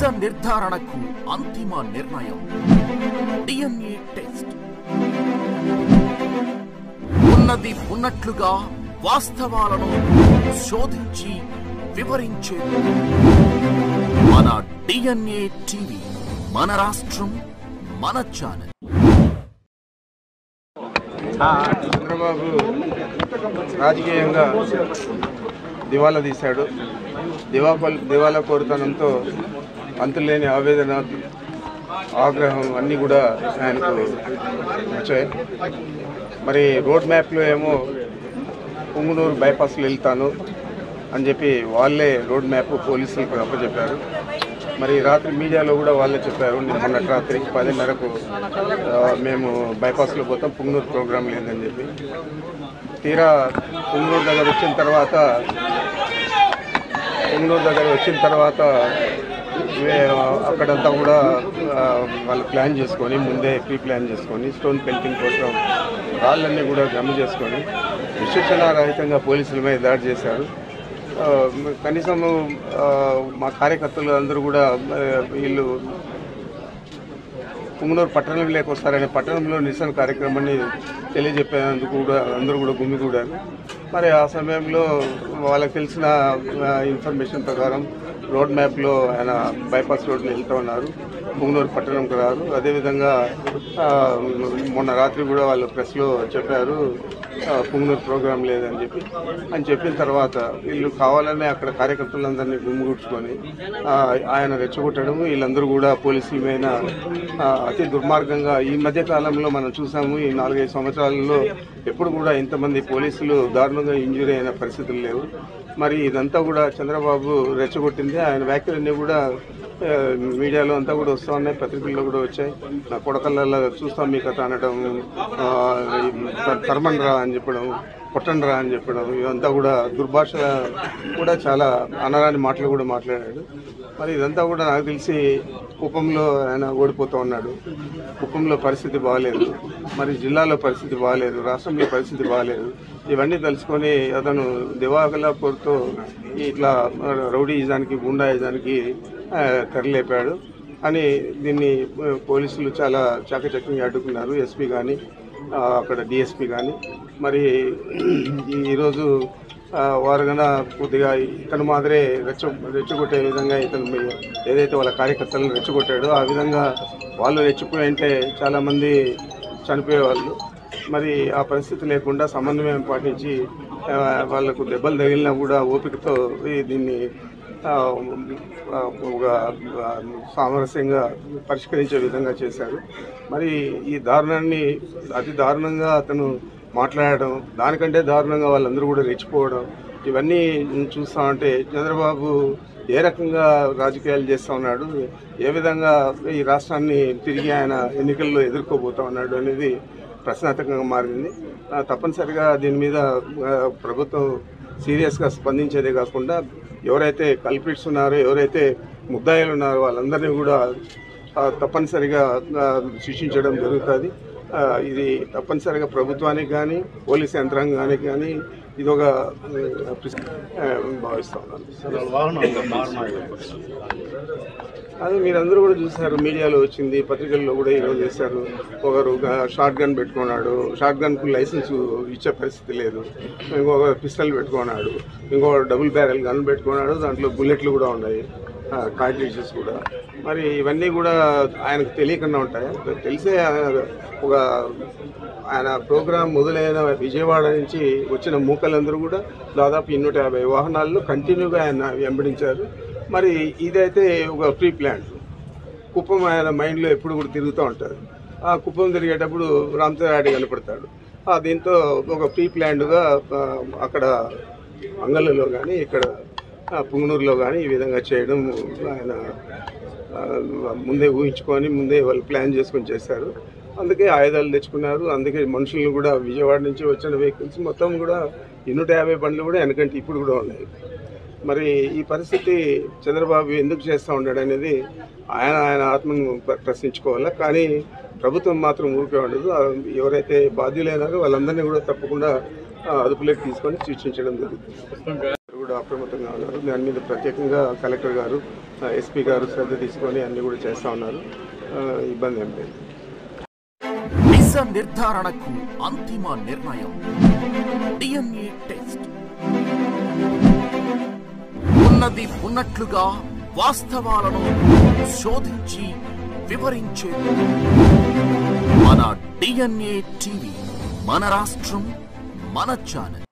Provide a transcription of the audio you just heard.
దిశ నిర్ధారణకు అంతిమ నిర్ణయం. DNA test. ఉన్నది ఉన్నట్లుగా వాస్తవాలను శోధించి వివరించే. మన డిఎన్ఏ టీవీ మన రాష్ట్రం మన ఛానల్. చంద్రబాబు రాజకీయంగా దివాలా తీశాడు. దివాపల్ దివాలా కోరుతనంతో అంతులేని ఆవేదన ఆగ్రహం అన్నీ కూడా ఆయనకు వచ్చాయి. మరి రోడ్ మ్యాప్లో ఏమో పుంగునూరు బైపాస్లో వెళ్తాను అని చెప్పి వాళ్ళే రోడ్ మ్యాప్ పోలీసులకు అప్పచెప్పారు. మరి రాత్రి మీడియాలో కూడా వాళ్ళే చెప్పారు నిన్న మొన్నటి రాత్రి పదిన్నరకు మేము బైపాస్లో పోతాం పుంగనూరు ప్రోగ్రాం లేదని చెప్పి. తీరా పుంగనూరు దగ్గర వచ్చిన తర్వాత పుంగనూరు దగ్గర వచ్చిన తర్వాత అక్కడంతా కూడా వాళ్ళు ప్లాన్ చేసుకొని ముందే ప్రీ ప్లాన్ చేసుకొని స్టోన్ పెయింటింగ్ కోసం రాళ్ళన్నీ కూడా జమ చేసుకొని విశిక్షణ రహితంగా పోలీసుల మీద దాడి చేశారు. కనీసం మా కార్యకర్తలు అందరూ కూడా వీళ్ళు పుంగనూరు పట్టణంలోకి వస్తారనే పట్టణంలో నిరసన కార్యక్రమాన్ని తెలియజెప్పేందుకు కూడా అందరూ కూడా గుమ్మిగూడారు మరి ఆ సమయంలో వాళ్ళకి తెలిసిన ఇన్ఫర్మేషన్ ప్రకారం రోడ్ మ్యాప్లో ఆయన బైపాస్ రోడ్లో వెళ్తూ ఉన్నారు. పుంగనూరు పట్టణంకి రారు. అదేవిధంగా మొన్న రాత్రి కూడా వాళ్ళు ప్రెస్లో చెప్పారు పుంగనూరు ప్రోగ్రాం లేదని చెప్పి. అని చెప్పిన తర్వాత వీళ్ళు కావాలనే అక్కడ కార్యకర్తలందరినీ గుమ్మిగుడ్చుకొని ఆయన రెచ్చగొట్టడం వీళ్ళందరూ కూడా పోలీసుల మీద అతి దుర్మార్గంగా ఈ మధ్య కాలంలో మనం చూసాము ఈ నాలుగైదు సంవత్సరాలలో ఎప్పుడు కూడా ఇంతమంది పోలీసులు దారుణంగా ఇంజురీ అయిన పరిస్థితులు లేవు. మరి ఇదంతా కూడా చంద్రబాబు రెచ్చగొట్టింది. ఆయన వ్యాఖ్యలన్నీ కూడా మీడియాలో అంతా కూడా వస్తూ ఉన్నాయి పత్రికల్లో కూడా వచ్చాయి. నా కొడకల్లలో చూస్తాం మీ కథ అనడం ఆ, రా అని చెప్పడం కొట్టండ్రా అని చెప్పడం ఇదంతా కూడా దుర్భాష కూడా చాలా అనరాని మాటలు కూడా మాట్లాడాడు. మరి ఇదంతా కూడా నాకు తెలిసి కుప్పంలో ఆయన ఓడిపోతూ ఉన్నాడు. కుప్పంలో పరిస్థితి బాగాలేదు మరి జిల్లాలో పరిస్థితి బాగాలేదు రాష్ట్రంలో పరిస్థితి బాగాలేదు ఇవన్నీ తెలుసుకొని అతను దివాకలాపూర్తో ఇట్లా రౌడీయిజానికి గుండాయిజానికి తెరలేపాడు అని దీన్ని పోలీసులు చాలా చాకచక్యంగా అడ్డుకున్నారు. ఎస్పీ కానీ అక్కడ డిఎస్పీ కానీ మరి ఈరోజు వారు కన్నా కొద్దిగా ఇతను మాదిరే రెచ్చ రెచ్చగొట్టే విధంగా ఇతను ఏదైతే వాళ్ళ కార్యకర్తలను రెచ్చగొట్టాడో ఆ విధంగా వాళ్ళు రెచ్చిపోయి అంటే చాలామంది చనిపోయేవాళ్ళు. మరి ఆ పరిస్థితి లేకుండా సమన్వయం పాటించి వాళ్ళకు దెబ్బలు తగిలినా కూడా ఓపికతో ఈ దీన్ని ఒక సామరస్యంగా పరిష్కరించే విధంగా చేశారు. మరి ఈ దారుణాన్ని అతి దారుణంగా అతను మాట్లాడడం దానికంటే దారుణంగా వాళ్ళందరూ కూడా రెచ్చిపోవడం ఇవన్నీ చూస్తా ఉంటే చంద్రబాబు ఏ రకంగా రాజకీయాలు చేస్తూ ఉన్నాడు ఏ విధంగా ఈ రాష్ట్రాన్ని తిరిగి ఆయన ఎన్నికల్లో ఎదుర్కోబోతా ఉన్నాడు అనేది ప్రశ్నార్థకంగా మారింది. తప్పనిసరిగా దీని మీద ప్రభుత్వం సీరియస్గా స్పందించేదే కాకుండా ఎవరైతే కల్పిట్స్ ఉన్నారో ఎవరైతే ముద్దాయిలు ఉన్నారో వాళ్ళందరినీ కూడా తప్పనిసరిగా శిక్షించడం జరుగుతుంది. ఇది తప్పనిసరిగా ప్రభుత్వానికి కానీ పోలీస్ యంత్రాంగానికి కానీ ఇది ఒక భావిస్తా ఉన్నాను. అదే మీరందరూ కూడా చూసారు మీడియాలో వచ్చింది పత్రికల్లో కూడా ఈరోజు చేశారు. ఒకరు షార్ట్ గన్ పెట్టుకున్నాడు. షార్ట్ గన్కు లైసెన్స్ ఇచ్చే పరిస్థితి లేదు. ఇంకొక పిస్టల్ పెట్టుకున్నాడు. ఇంకొక డబుల్ బ్యారెల్ గన్ పెట్టుకున్నాడు. దాంట్లో బుల్లెట్లు కూడా ఉన్నాయి. కార్ట్రిడ్జెస్ కూడా. మరి ఇవన్నీ కూడా ఆయనకు తెలియకుండా ఉంటాయి? తెలిసే ఆయన ఒక ఆయన ప్రోగ్రాం మొదలైన విజయవాడ నుంచి వచ్చిన మూకలందరూ కూడా దాదాపు ఇన్నూట యాభై వాహనాల్లో కంటిన్యూగా ఆయన వెంబడించారు. మరి ఇదైతే ఒక ప్రీ ప్లాన్. కుప్పం ఆయన మైండ్లో ఎప్పుడు కూడా తిరుగుతూ ఉంటారు ఆ కుప్పం తిరిగేటప్పుడు రామచంద్రారెడ్డి కనపడతాడు. దీంతో ఒక ప్రీ ప్లాన్డ్గా అక్కడ మంగళలో కానీ ఇక్కడ పుంగనూరులో కానీ ఈ విధంగా చేయడం ఆయన ముందే ఊహించుకొని ముందే వాళ్ళు ప్లాన్ చేసుకొని చేశారు. అందుకే ఆయుధాలు తెచ్చుకున్నారు. అందుకే మనుషులను కూడా విజయవాడ నుంచి వచ్చిన వెహికల్స్ మొత్తం కూడా ఈ నూట యాభై బండ్లు కూడా వెనకంటే ఇప్పుడు కూడా ఉన్నాయి. మరి ఈ పరిస్థితి చంద్రబాబు ఎందుకు చేస్తూ ఉన్నాడు అనేది ఆయన ఆయన ఆత్మను ప్రశ్నించుకోవాలి? కానీ ప్రభుత్వం మాత్రం ఊరికే ఉండదు. ఎవరైతే బాధ్యులైనారో వాళ్ళందరినీ కూడా తప్పకుండా అదుపులోకి తీసుకొని సూచించడం జరుగుతుంది. కూడా అప్రమత్తంగా ఉన్నారు. దాని మీద ప్రత్యేకంగా కలెక్టర్ గారు ఎస్పీ గారు శ్రద్ధ తీసుకొని అన్ని కూడా చేస్తూ ఉన్నారు. ఇబ్బంది ఏం లేదు. నిర్ధారణకు అంతిమ నిర్ణయం. డిఎన్ఏ టెస్ట్ ఉన్నది ఉన్నట్లుగా వాస్తవాలను శోధించి వివరించే. మన డిఎన్ఏ టీవీ మన రాష్ట్రం మన ఛానల్.